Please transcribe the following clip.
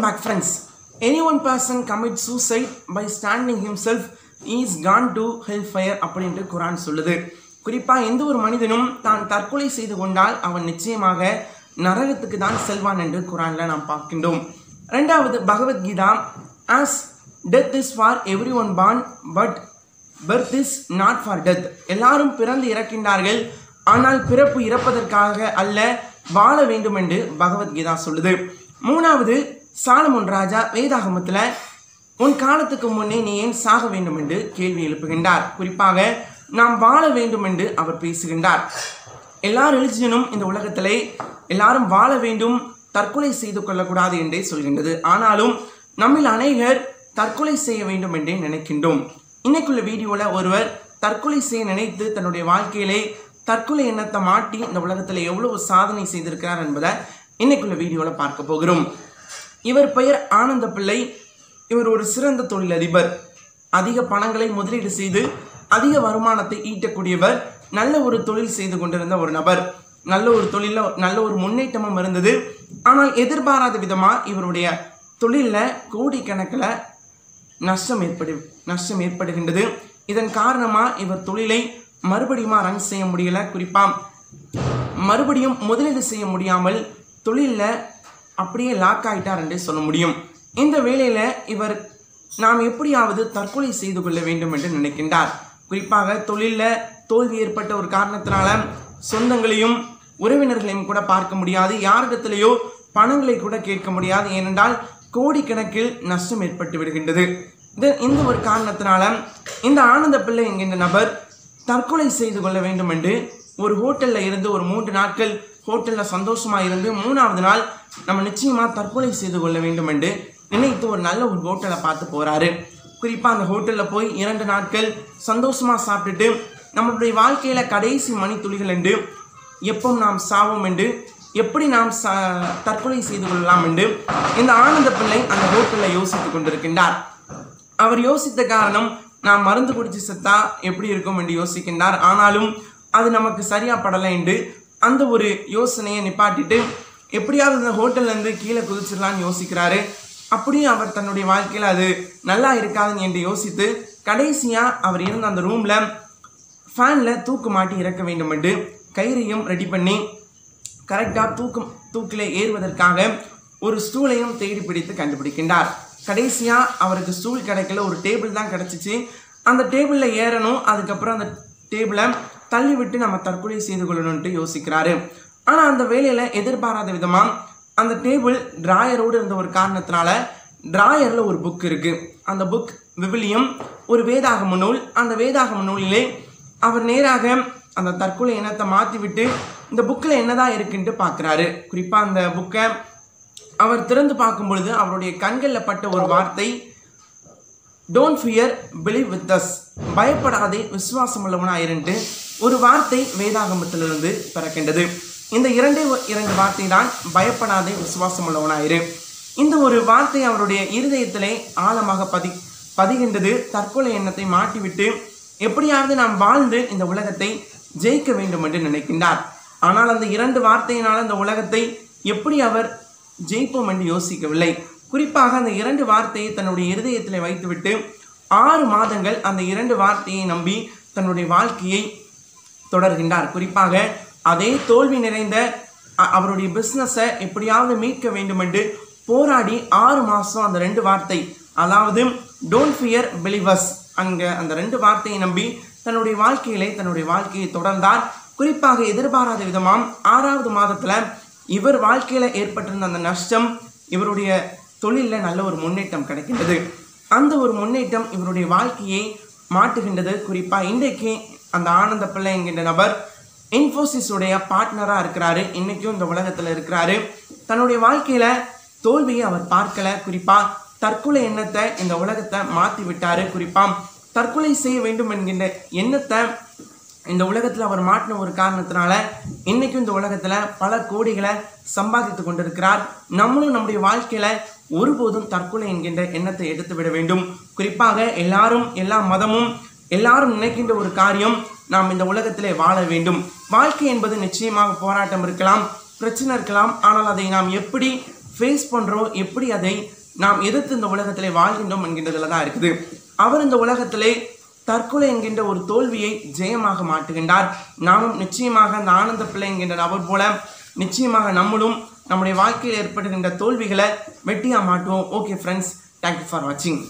Welcome back, friends. Any one person commits suicide by standing himself is gone to hellfire அப்படின்ட்டு குரான் சொல்லுது. குறிப்பாக எந்த ஒரு மனிதனும் தான் தற்கொலை செய்து கொண்டால் அவன் நிச்சயமாக நரகத்துக்கு தான் செல்வான் என்று குரானில் நாம் பார்க்கின்றோம். ரெண்டாவது Bhagavad Gita as death is for every one born but birth is not for death எல்லாரும் பிறந்து இறக்கின்றார்கள் ஆனால் பிறப்பு இறப்பதற்காக அல்ல வாழ வேண்டும் என்று பகவத்கீதா சொல்லுது. மூணாவது சாலமோன் ராஜா வேதாகமத்தில் உன் காலத்துக்கு முன்னே நீ ஏன் சாக வேண்டும் என்று கேள்வி எழுப்புகின்றார். குறிப்பாக நாம் வாழ வேண்டும் என்று அவர் பேசுகின்றார். எல்லா ரிலிஜியனும் இந்த உலகத்திலே எல்லாரும் வாழ வேண்டும் தற்கொலை செய்து கொள்ளக்கூடாது என்றே சொல்கின்றது. ஆனாலும் நம்மில் அநேகர் தற்கொலை செய்ய வேண்டும் என்றே நினைக்கின்றோம். இன்னைக்குள்ள வீடியோவில் ஒருவர் தற்கொலை செய்ய நினைத்து தன்னுடைய வாழ்க்கையிலே தற்கொலை எண்ணத்தை மாட்டி இந்த உலகத்தில் எவ்வளவு சாதனை செய்திருக்கிறார் என்பதை இன்னைக்குள்ள வீடியோவில் பார்க்க போகிறோம். இவர் பெயர் ஆனந்த பிள்ளை. இவர் ஒரு சிறந்த தொழிலதிபர். அதிக பணங்களை முதலீடு செய்து அதிக வருமானத்தை ஈட்டக்கூடியவர் நல்ல ஒரு தொழில் செய்து கொண்டிருந்த ஒரு நபர். நல்ல ஒரு தொழிலில் நல்ல ஒரு முன்னேற்றமும் இருந்தது. ஆனால் எதிர்பாராத விதமாக இவருடைய தொழிலில் கோடிக்கணக்கில் நஷ்டம் ஏற்படு நஷ்டம் ஏற்படுகின்றது. இதன் காரணமாக இவர் தொழிலை மறுபடியும் ரன் செய்ய முடியல? குறிப்பாக மறுபடியும் முதலீடு செய்ய முடியாமல் தொழிலில் அப்படியே லாக் ஆயிட்டார் என்றே சொல்ல முடியும். இந்த வேளையில் இவர் நாம் எப்படியாவது தற்கொலை செய்து கொள்ள வேண்டும் என்று நினைக்கின்றார். குறிப்பாக தொழிலில் தோல்வி ஏற்பட்ட ஒரு காரணத்தினால சொந்தங்களையும் உறவினர்களையும் கூட பார்க்க முடியாது. யாரிடத்திலேயோ பணங்களை கூட கேட்க முடியாது. ஏனென்றால் கோடிக்கணக்கில் நஷ்டம் ஏற்பட்டு விடுகின்றது. இது இந்த ஒரு காரணத்தினால இந்த ஆனந்த பிள்ளை என்கின்ற நபர் தற்கொலை செய்து கொள்ள வேண்டும் என்று ஒரு ஹோட்டலில் இருந்து ஒரு மூன்று நாட்கள் ஹோட்டலில் சந்தோஷமாக இருந்து மூணாவது நாள் நம்ம நிச்சயமாக தற்கொலை செய்து கொள்ள வேண்டும் என்று நினைத்து ஒரு நல்ல ஒரு ஹோட்டலை பார்த்து போகிறாரு குறிப்பாக அந்த ஹோட்டலில் போய் இரண்டு நாட்கள் சந்தோஷமாக சாப்பிட்டுட்டு நம்மளுடைய வாழ்க்கையில் கடைசி மணித்துளிகள் என்று எப்போ நாம் சாவோம் என்று எப்படி நாம் ச தற்கொலை செய்து கொள்ளலாம் என்று இந்த ஆனந்த பிள்ளை அந்த ஹோட்டலில் யோசித்துக் கொண்டிருக்கின்றார். அவர் யோசித்த காரணம் நாம் மருந்து குடிச்சு செத்தா எப்படி இருக்கும் என்று யோசிக்கின்றார். ஆனாலும் அது நமக்கு சரியாகப்படலை படலை என்று அந்த ஒரு யோசனையை நிப்பாட்டிட்டு எப்படியாவது இந்த ஹோட்டல்லேருந்து கீழே குதிச்சிடலான்னு யோசிக்கிறாரு. அப்படியும் அவர் தன்னுடைய வாழ்க்கையில் அது நல்லா இருக்காதுன்னு என்று யோசித்து கடைசியாக அவர் இருந்த அந்த ரூமில் ஃபேனில் தூக்கு மாட்டி இறக்க வேண்டும் என்று கயிறையும் ரெடி பண்ணி கரெக்டாக தூக்கம் தூக்கில் ஏறுவதற்காக ஒரு ஸ்டூலையும் தேடி பிடித்து கண்டுபிடிக்கின்றார். கடைசியாக அவருக்கு ஸ்டூல் கிடைக்கல ஒரு டேபிள் தான் கிடச்சிச்சு. அந்த டேபிளில் ஏறணும் அதுக்கப்புறம் அந்த டேபிளை தள்ளிவிட்டு நம்ம தற்கொலை செய்து கொள்ளணும்ட்டு யோசிக்கிறாரு. ஆனால் அந்த வேலையில் எதிர்பாராத விதமாக அந்த டேபிள் டிராயரோடு இருந்த ஒரு காரணத்தினால டிராயரில் ஒரு புக் இருக்குது அந்த புக் விவிலியம் ஒரு வேதாகம நூல். அந்த வேதாகம நூலிலே அவர் நேராக அந்த தற்கொலை எண்ணத்தை மாற்றி விட்டு இந்த புக்கில் என்னதான் இருக்குன்ட்டு பார்க்குறாரு. குறிப்பாக அந்த புக்கை அவர் திறந்து பார்க்கும் பொழுது அவருடைய கண்களில் பட்ட ஒரு வார்த்தை don't fear believe with us பயப்படாதே விசுவாசம் உள்ளவனாயிருன்ட்டு ஒரு வார்த்தை வேதாகமத்திலிருந்து பிறக்கின்றது. இந்த இரண்டே இரண்டு வார்த்தை தான் பயப்படாதே விசுவாசம் உள்ளவனாயிரு இந்த ஒரு வார்த்தை அவருடைய இருதயத்திலே ஆழமாக பதி பதிகின்றது. தற்கொலை எண்ணத்தை மாட்டிவிட்டு எப்படியாவது நாம் வாழ்ந்து இந்த உலகத்தை ஜெயிக்க வேண்டும் என்று நினைக்கின்றார். ஆனால் அந்த இரண்டு வார்த்தையினால் அந்த உலகத்தை எப்படி அவர் ஜெயிப்போம் என்று யோசிக்கவில்லை. குறிப்பாக அந்த இரண்டு வார்த்தையை தன்னுடைய இருதயத்தில் வைத்துவிட்டு ஆறு மாதங்கள் அந்த இரண்டு வார்த்தையை நம்பி தன்னுடைய வாழ்க்கையை தொடர்கின்றார். குறிப்பாக அதே தோல்வி நிறைந்த அ- அவருடைய பிஸ்னஸை எப்படியாவது மீட்க வேண்டும் என்று போராடி ஆறு மாதம் அந்த ரெண்டு வார்த்தை அதாவது டோன்ட் ஃபியர் பிலிவஸ் அங்கே அந்த ரெண்டு வார்த்தையை நம்பி தன்னுடைய வாழ்க்கையிலே தன்னுடைய வாழ்க்கையை தொடர்ந்தார். குறிப்பாக எதிர்பாராத விதமாம் ஆறாவது மாதத்தில் இவர் வாழ்க்கையில் ஏற்பட்டிருந்த அந்த நஷ்டம் இவருடைய தொழிலில் நல்ல ஒரு முன்னேற்றம் கிடைக்கின்றது. அந்த ஒரு முன்னேற்றம் இவருடைய வாழ்க்கையை மாட்டுகின்றது. குறிப்பாக இன்றைக்கு அந்த ஆனந்த பிள்ளை என்கின்ற நபர் இன்ஃபோசிஸுடைய பார்ட்னராக இருக்கிறாரு. இன்றைக்கும் இந்த உலகத்தில் இருக்கிறாரு. தன்னுடைய வாழ்க்கையில் தோல்வியை அவர் பார்க்கல. குறிப்பாக தற்கொலை எண்ணத்தை இந்த உலகத்தை மாற்றி விட்டார். குறிப்பாக தற்கொலை செய்ய வேண்டும் என்கின்ற எண்ணத்தை இந்த உலகத்தில் அவர் மாட்டின ஒரு காரணத்தினால இன்றைக்கும் இந்த உலகத்தில் பல கோடிகளை சம்பாதித்து கொண்டிருக்கிறார். நம்மளும் நம்முடைய வாழ்க்கையில் ஒருபோதும் தற்கொலை என்கின்ற எண்ணத்தை எடுத்து விட வேண்டும். குறிப்பாக எல்லாரும் எல்லா மதமும் எல்லாரும் நினைக்கின்ற ஒரு காரியம் நாம் இந்த உலகத்திலே வாழ வேண்டும். வாழ்க்கை என்பது நிச்சயமாக போராட்டம் இருக்கலாம் பிரச்சனை இருக்கலாம். ஆனால் அதை நாம் எப்படி ஃபேஸ் பண்ணுறோம் எப்படி அதை நாம் எதிர்த்து இந்த உலகத்திலே வாழ்கின்றோம் என்கின்றதில் தான் இருக்குது. அவர் இந்த உலகத்திலே தற்கொலை என்கின்ற ஒரு தோல்வியை ஜெயமாக மாட்டுகின்றார் நாமும் நிச்சயமாக அந்த ஆனந்த பிள்ளை என்கின்ற நபர் போல நிச்சயமாக நம்மளும் நம்முடைய வாழ்க்கையில் ஏற்படுகின்ற தோல்விகளை வெட்டியாக மாட்டுவோம். Okay friends thank you for வாட்சிங்